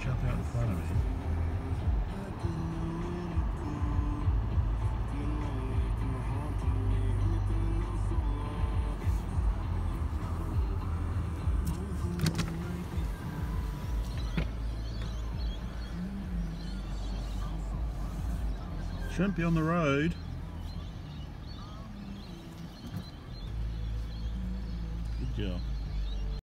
jump out in front of me. Shouldn't be on the road. Good job.